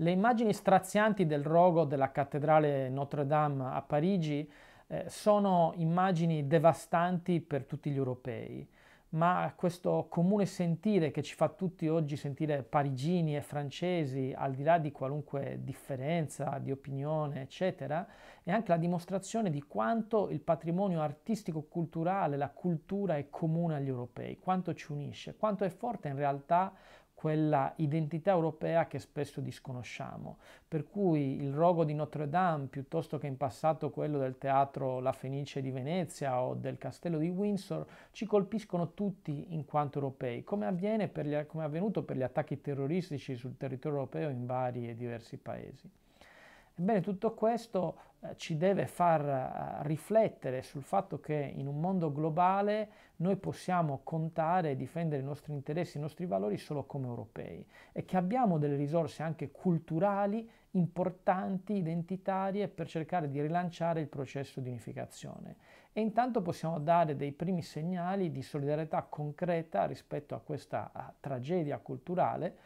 Le immagini strazianti del rogo della cattedrale Notre Dame a Parigi eh, sono immagini devastanti per tutti gli europei, ma questo comune sentire che ci fa tutti oggi sentire parigini e francesi, al di là di qualunque differenza di opinione, eccetera, è anche la dimostrazione di quanto il patrimonio artistico-culturale, la cultura è comune agli europei, quanto ci unisce, quanto è forte in realtà quella identità europea che spesso disconosciamo. Per cui il rogo di Notre Dame, piuttosto che in passato quello del teatro La Fenice di Venezia o del castello di Windsor, ci colpiscono tutti in quanto europei, come, gli, come è avvenuto per gli attacchi terroristici sul territorio europeo in vari e diversi paesi. Ebbene, tutto questo eh, ci deve far eh, riflettere sul fatto che in un mondo globale noi possiamo contare e difendere i nostri interessi, i nostri valori solo come europei e che abbiamo delle risorse anche culturali importanti, identitarie per cercare di rilanciare il processo di unificazione. E intanto possiamo dare dei primi segnali di solidarietà concreta rispetto a questa a, tragedia culturale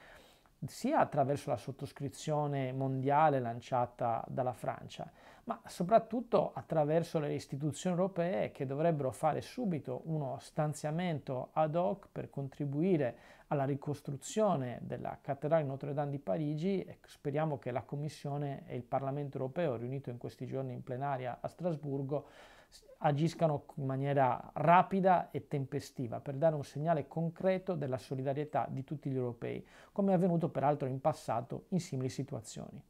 sia attraverso la sottoscrizione mondiale lanciata dalla Francia, ma soprattutto attraverso le istituzioni europee che dovrebbero fare subito uno stanziamento ad hoc per contribuire alla ricostruzione della cattedrale Notre Dame di Parigi e speriamo che la Commissione e il Parlamento europeo riunito in questi giorni in plenaria a Strasburgo agiscano in maniera rapida e tempestiva per dare un segnale concreto della solidarietà di tutti gli europei, come è avvenuto peraltro in passato in simili situazioni.